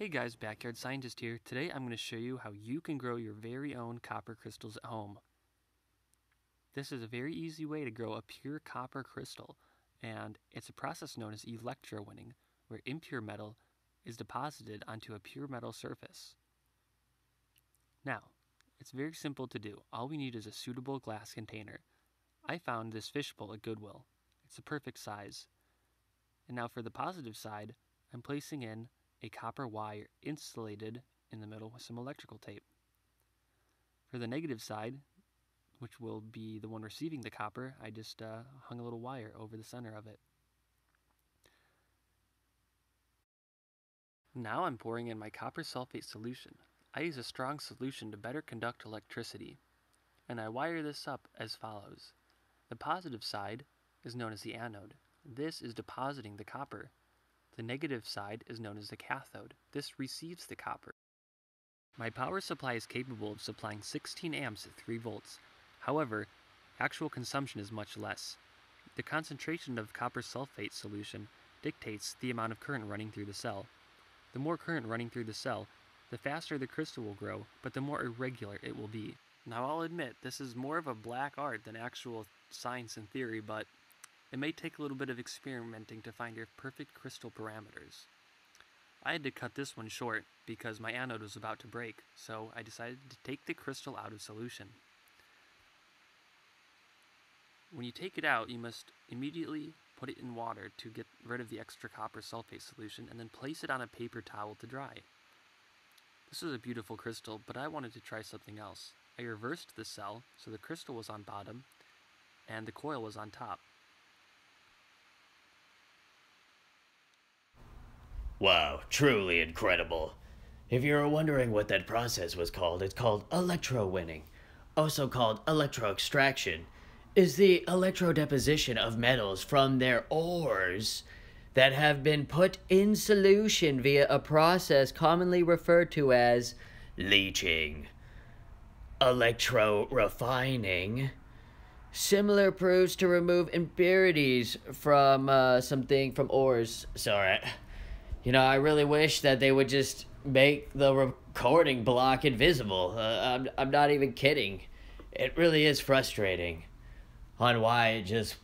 Hey guys, Backyard Scientist here. Today I'm going to show you how you can grow your very own copper crystals at home. This is a very easy way to grow a pure copper crystal, and it's a process known as electrowinning, where impure metal is deposited onto a pure metal surface. Now, it's very simple to do. All we need is a suitable glass container. I found this fishbowl at Goodwill. It's the perfect size. And now for the positive side, I'm placing in a copper wire insulated in the middle with some electrical tape. For the negative side, which will be the one receiving the copper, I just uh, hung a little wire over the center of it. Now I'm pouring in my copper sulfate solution. I use a strong solution to better conduct electricity, and I wire this up as follows. The positive side is known as the anode. This is depositing the copper the negative side is known as the cathode. This receives the copper. My power supply is capable of supplying 16 amps at 3 volts. However, actual consumption is much less. The concentration of copper sulfate solution dictates the amount of current running through the cell. The more current running through the cell, the faster the crystal will grow, but the more irregular it will be. Now I'll admit, this is more of a black art than actual science and theory, but it may take a little bit of experimenting to find your perfect crystal parameters. I had to cut this one short because my anode was about to break, so I decided to take the crystal out of solution. When you take it out, you must immediately put it in water to get rid of the extra copper sulfate solution and then place it on a paper towel to dry. This is a beautiful crystal, but I wanted to try something else. I reversed the cell so the crystal was on bottom and the coil was on top. Wow, truly incredible. If you're wondering what that process was called, it's called electrowinning, also called electroextraction, is the electrodeposition of metals from their ores that have been put in solution via a process commonly referred to as leaching. Electro-refining similar proves to remove impurities from uh, something from ores. Sorry. You know, I really wish that they would just make the recording block invisible. Uh, I'm, I'm not even kidding. It really is frustrating on why it just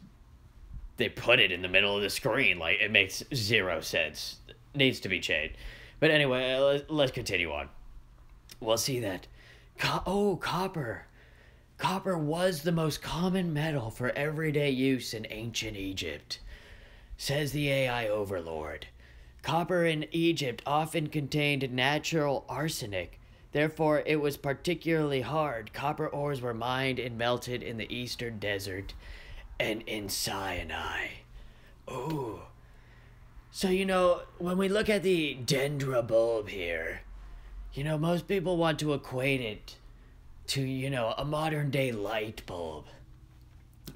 they put it in the middle of the screen. Like it makes zero sense. needs to be changed. But anyway, uh, let's continue on. We'll see that. Co- oh, copper. Copper was the most common metal for everyday use in ancient Egypt, says the AI overlord. Copper in Egypt often contained natural arsenic. Therefore, it was particularly hard. Copper ores were mined and melted in the eastern desert and in Sinai. Ooh. So, you know, when we look at the Dendera bulb here, you know, most people want to equate it to, you know, a modern day light bulb.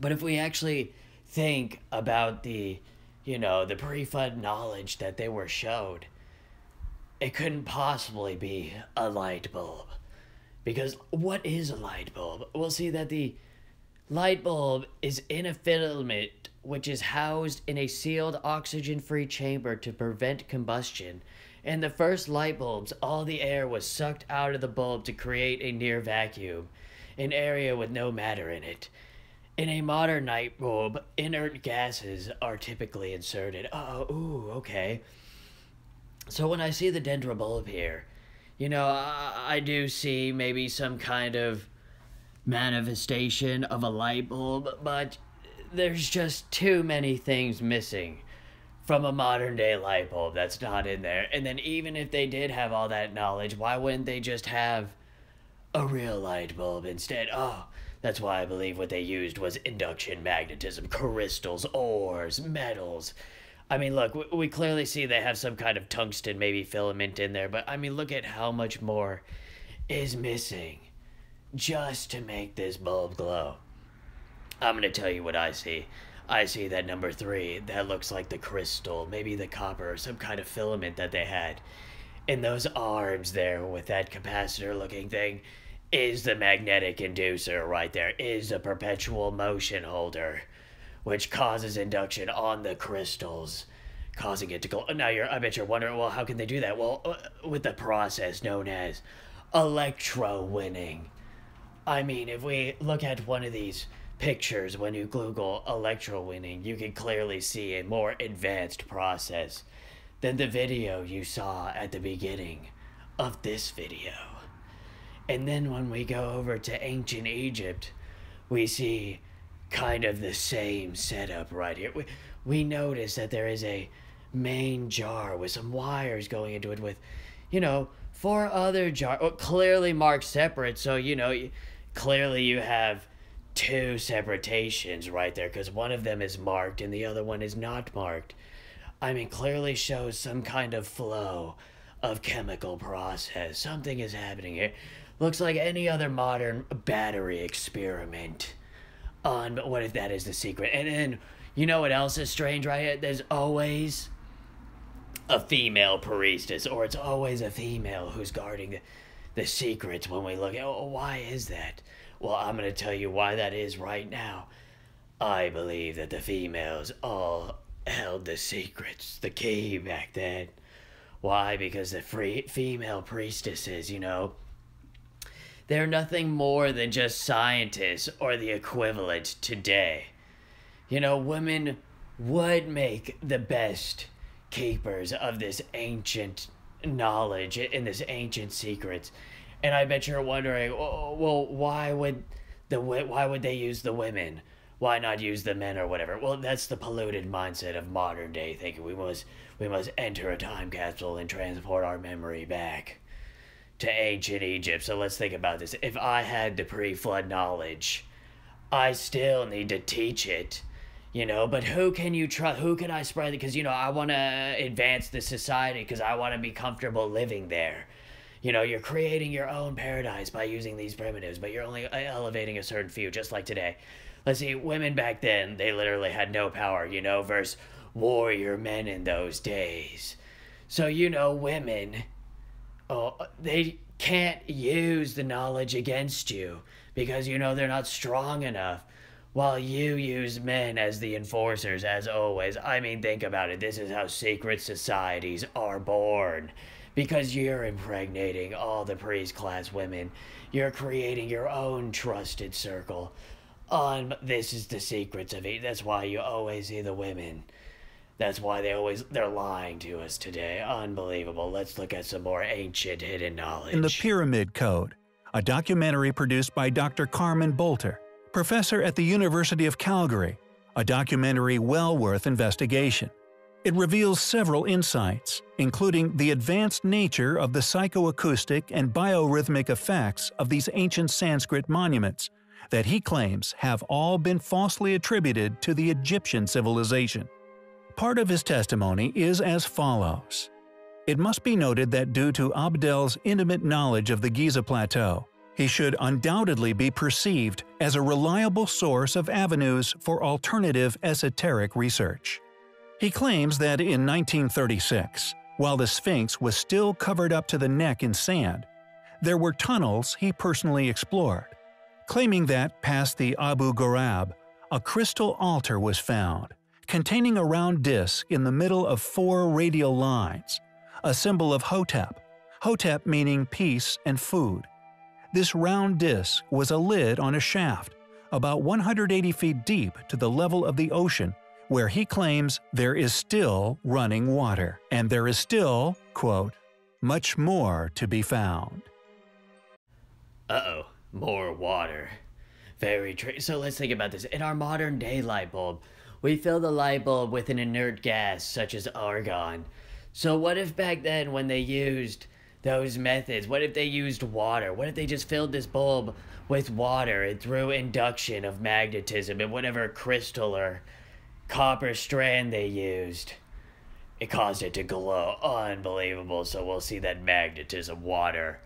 But if we actually think about the you know, the pre-flood knowledge that they were showed, it couldn't possibly be a light bulb. Because what is a light bulb? We'll see that the light bulb is in a filament which is housed in a sealed oxygen-free chamber to prevent combustion. In the first light bulbs, all the air was sucked out of the bulb to create a near vacuum, an area with no matter in it. In a modern night bulb, inert gases are typically inserted. Oh, ooh, okay. So when I see the Dendera bulb here, you know, I, I do see maybe some kind of manifestation of a light bulb, but there's just too many things missing from a modern day light bulb that's not in there. And then even if they did have all that knowledge, why wouldn't they just have a real light bulb instead? Oh, that's why I believe what they used was induction magnetism, crystals, ores, metals. I mean, look, we clearly see they have some kind of tungsten, maybe filament in there, but I mean, look at how much more is missing just to make this bulb glow. I'm gonna tell you what I see. I see that number three, that looks like the crystal, maybe the copper, some kind of filament that they had. In those arms there with that capacitor looking thing, is the magnetic inducer right there, is the perpetual motion holder, which causes induction on the crystals, causing it to go. Now you're, I bet you're wondering, well, how can they do that? Well, uh, with the process known as electrowinning. I mean, if we look at one of these pictures when you Google electrowinning, you can clearly see a more advanced process than the video you saw at the beginning of this video. And then when we go over to ancient Egypt, we see kind of the same setup right here. We, we notice that there is a main jar with some wires going into it with, you know, four other jars, well, clearly marked separate. So, you know, clearly you have two separations right there because one of them is marked and the other one is not marked. I mean, clearly shows some kind of flow of chemical process. Something is happening here. Looks like any other modern battery experiment. On but what if that is the secret? And then you know what else is strange right? There's always a female priestess, or it's always a female who's guarding the, the secrets when we look at oh, why is that? Well, I'm gonna tell you why that is right now. I believe that the females all held the secrets, the key back then. Why? Because the free female priestesses, you know, they're nothing more than just scientists or the equivalent today. You know, women would make the best keepers of this ancient knowledge and this ancient secrets. And I bet you're wondering, well, why would the why would they use the women? why not use the men or whatever? Well, that's the polluted mindset of modern day thinking. We must we must enter a time capsule and transport our memory back to ancient Egypt. So let's think about this. If I had the pre-flood knowledge, I still need to teach it. You know, but who can you trust? Who can I spread it? Because, you know, I want to advance the society because I want to be comfortable living there. You know, you're creating your own paradise by using these primitives, but you're only uh, elevating a certain few, just like today let's see, women back then, they literally had no power, you know, versus warrior men in those days. So, you know, women, oh, they can't use the knowledge against you because, you know, they're not strong enough. While you use men as the enforcers, as always. I mean, think about it. This is how secret societies are born. Because you're impregnating all the priest class women. You're creating your own trusted circle on this is the secrets of it. That's why you always see the women. That's why they always they're lying to us today. Unbelievable. Let's look at some more ancient hidden knowledge. In the Pyramid Code, a documentary produced by Dr. Carmen Boulter, professor at the University of Calgary, a documentary well worth investigation. It reveals several insights, including the advanced nature of the psychoacoustic and biorhythmic effects of these ancient Sanskrit monuments that he claims have all been falsely attributed to the Egyptian civilization. Part of his testimony is as follows. It must be noted that due to Abdel's intimate knowledge of the Giza Plateau, he should undoubtedly be perceived as a reliable source of avenues for alternative esoteric research. He claims that in 1936, while the Sphinx was still covered up to the neck in sand, there were tunnels he personally explored claiming that past the Abu Ghorab, a crystal altar was found, containing a round disc in the middle of four radial lines, a symbol of Hotep, Hotep meaning peace and food. This round disc was a lid on a shaft, about 180 feet deep to the level of the ocean, where he claims there is still running water, and there is still, quote, much more to be found. Uh oh more water. Very true. So let's think about this. In our modern day light bulb, we fill the light bulb with an inert gas such as argon. So what if back then when they used those methods, what if they used water? What if they just filled this bulb with water and through induction of magnetism and whatever crystal or copper strand they used? It caused it to glow. Unbelievable. So we'll see that magnetism water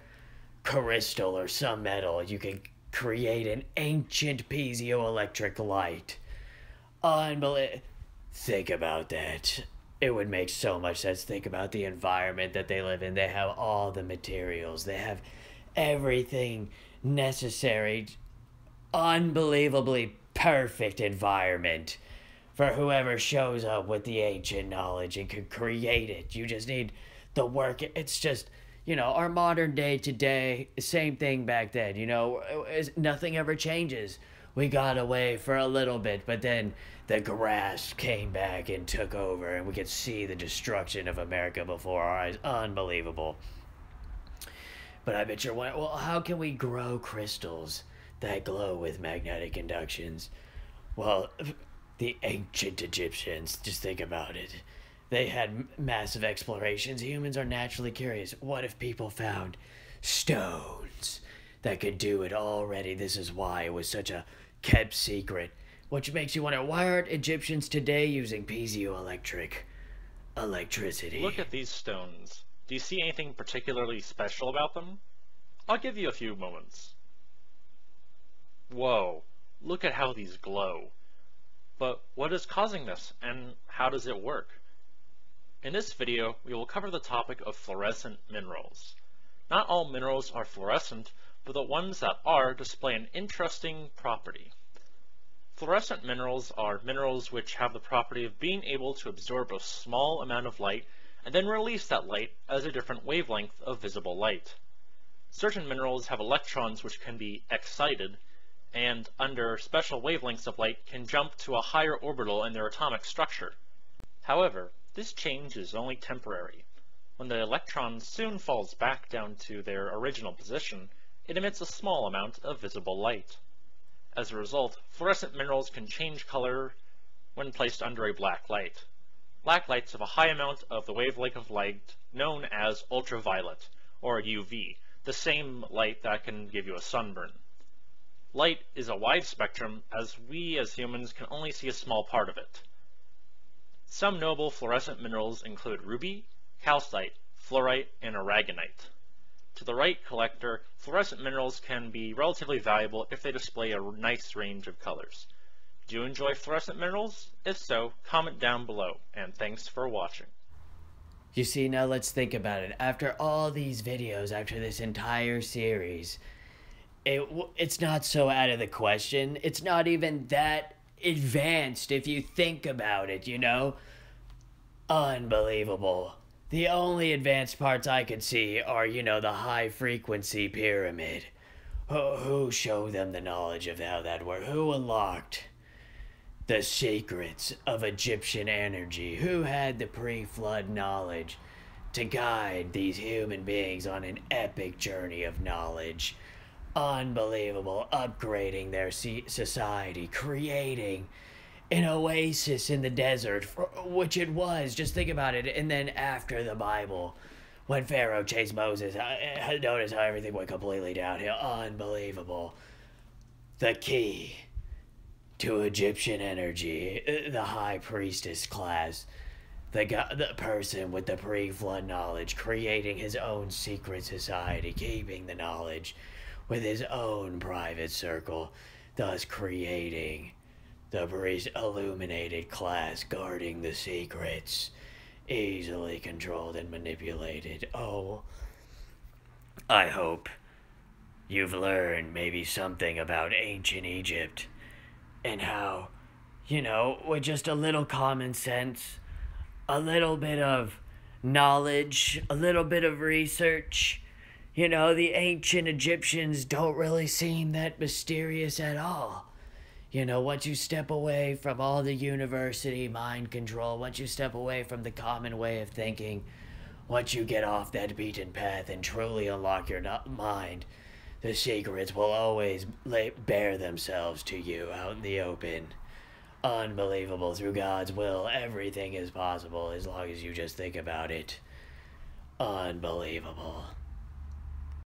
crystal or some metal, you can create an ancient piezoelectric light. Unbelievable. Think about that. It would make so much sense. Think about the environment that they live in. They have all the materials, they have everything necessary. Unbelievably perfect environment for whoever shows up with the ancient knowledge and can create it. You just need the work. It's just, you know, our modern day today, same thing back then. You know, nothing ever changes. We got away for a little bit, but then the grass came back and took over, and we could see the destruction of America before our eyes. Unbelievable. But I bet you're wondering, well, how can we grow crystals that glow with magnetic inductions? Well, the ancient Egyptians, just think about it. They had massive explorations. Humans are naturally curious. What if people found stones that could do it already? This is why it was such a kept secret. Which makes you wonder why aren't Egyptians today using piezoelectric electricity? Look at these stones. Do you see anything particularly special about them? I'll give you a few moments. Whoa, look at how these glow. But what is causing this, and how does it work? In this video, we will cover the topic of fluorescent minerals. Not all minerals are fluorescent, but the ones that are display an interesting property. Fluorescent minerals are minerals which have the property of being able to absorb a small amount of light and then release that light as a different wavelength of visible light. Certain minerals have electrons which can be excited, and under special wavelengths of light can jump to a higher orbital in their atomic structure. However, this change is only temporary. When the electron soon falls back down to their original position, it emits a small amount of visible light. As a result, fluorescent minerals can change color when placed under a black light. Black lights have a high amount of the wavelength of light known as ultraviolet, or UV, the same light that can give you a sunburn. Light is a wide spectrum as we as humans can only see a small part of it. Some notable fluorescent minerals include ruby, calcite, fluorite, and aragonite. To the right collector, fluorescent minerals can be relatively valuable if they display a nice range of colors. Do you enjoy fluorescent minerals? If so, comment down below, and thanks for watching. You see, now let's think about it. After all these videos, after this entire series, it it's not so out of the question. It's not even that advanced if you think about it, you know? Unbelievable. The only advanced parts I could see are, you know, the high frequency pyramid. Who, who showed them the knowledge of how that worked? Who unlocked the secrets of Egyptian energy? Who had the pre flood knowledge to guide these human beings on an epic journey of knowledge? unbelievable, upgrading their society, creating an oasis in the desert, which it was. Just think about it. And then after the Bible, when Pharaoh chased Moses, I, notice how everything went completely downhill. Unbelievable. The key to Egyptian energy, uh, the high priestess class, the, the person with the pre flood knowledge, creating his own secret society, keeping the knowledge with his own private circle, thus creating priest illuminated class guarding the secrets, easily controlled and manipulated. Oh, I hope you've learned maybe something about ancient Egypt and how, you know, with just a little common sense, a little bit of knowledge, a little bit of research, you know, the ancient Egyptians don't really seem that mysterious at all. You know, once you step away from all the university mind control, once you step away from the common way of thinking, once you get off that beaten path and truly unlock your mind, the secrets will always lay, bear themselves to you out in the open. Unbelievable. Through God's will, everything is possible as long as you just think about it. Unbelievable.